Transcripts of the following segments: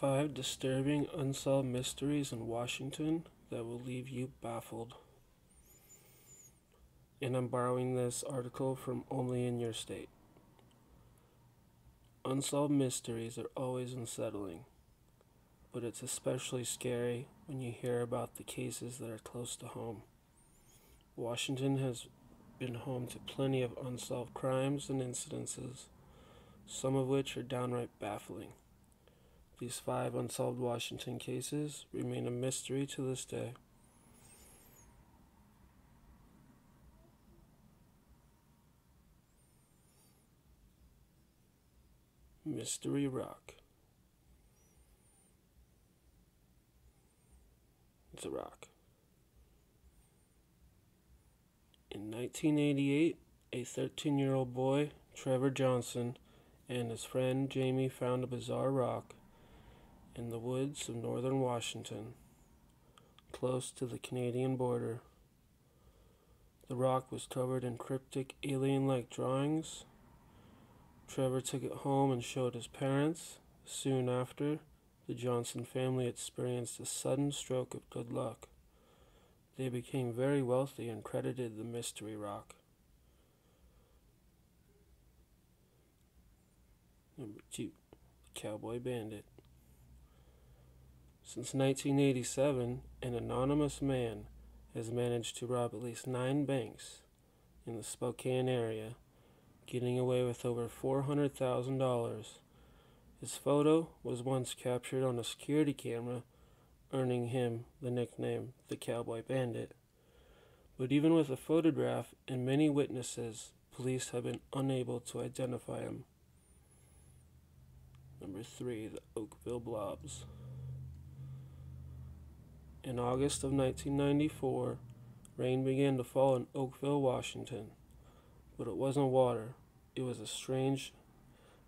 Five disturbing unsolved mysteries in Washington that will leave you baffled. And I'm borrowing this article from Only in Your State. Unsolved mysteries are always unsettling, but it's especially scary when you hear about the cases that are close to home. Washington has been home to plenty of unsolved crimes and incidences, some of which are downright baffling. These five unsolved Washington cases remain a mystery to this day. Mystery Rock. It's a rock. In 1988, a 13 year old boy, Trevor Johnson, and his friend Jamie found a bizarre rock in the woods of northern Washington, close to the Canadian border. The rock was covered in cryptic alien like drawings. Trevor took it home and showed his parents. Soon after, the Johnson family experienced a sudden stroke of good luck. They became very wealthy and credited the mystery rock. Number two, Cowboy Bandit. Since 1987, an anonymous man has managed to rob at least nine banks in the Spokane area, getting away with over $400,000. His photo was once captured on a security camera earning him the nickname the Cowboy Bandit. But even with a photograph and many witnesses, police have been unable to identify him. Number three, the Oakville Blobs. In August of 1994, rain began to fall in Oakville, Washington. But it wasn't water, it was a strange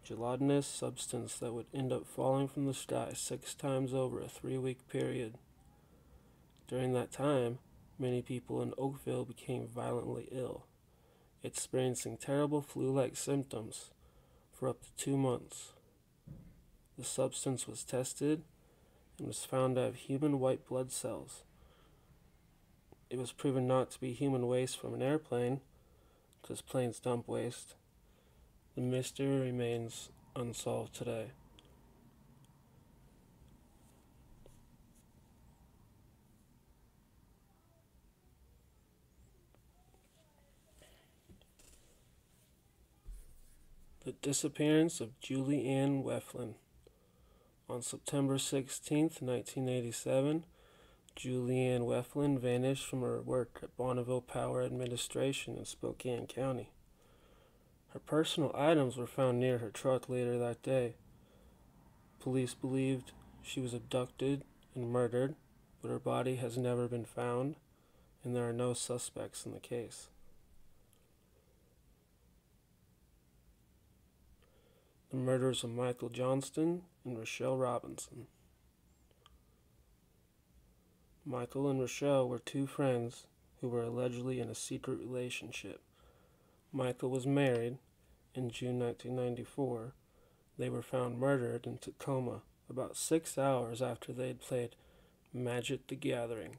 gelatinous substance that would end up falling from the sky six times over a three week period. During that time, many people in Oakville became violently ill, experiencing terrible flu like symptoms for up to two months. The substance was tested and was found to have human white blood cells. It was proven not to be human waste from an airplane, because planes dump waste the mystery remains unsolved today. The disappearance of Julie Ann Weflen. On September 16, 1987, Julianne Ann Weflen vanished from her work at Bonneville Power Administration in Spokane County. Her personal items were found near her truck later that day. Police believed she was abducted and murdered, but her body has never been found, and there are no suspects in the case. The murders of Michael Johnston and Rochelle Robinson. Michael and Rochelle were two friends who were allegedly in a secret relationship. Michael was married. In June 1994, they were found murdered in Tacoma about six hours after they had played Magic the Gathering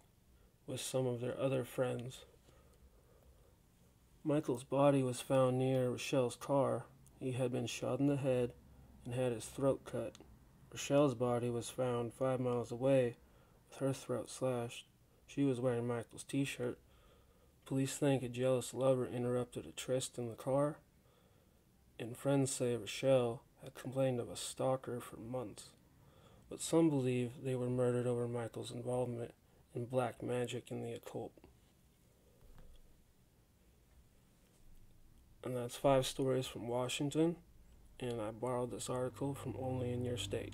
with some of their other friends. Michael's body was found near Rochelle's car. He had been shot in the head and had his throat cut. Rochelle's body was found five miles away with her throat slashed. She was wearing Michael's t shirt Police think a jealous lover interrupted a tryst in the car, and friends say Rochelle had complained of a stalker for months. But some believe they were murdered over Michael's involvement in black magic and the occult. And that's five stories from Washington, and I borrowed this article from Only in Your State.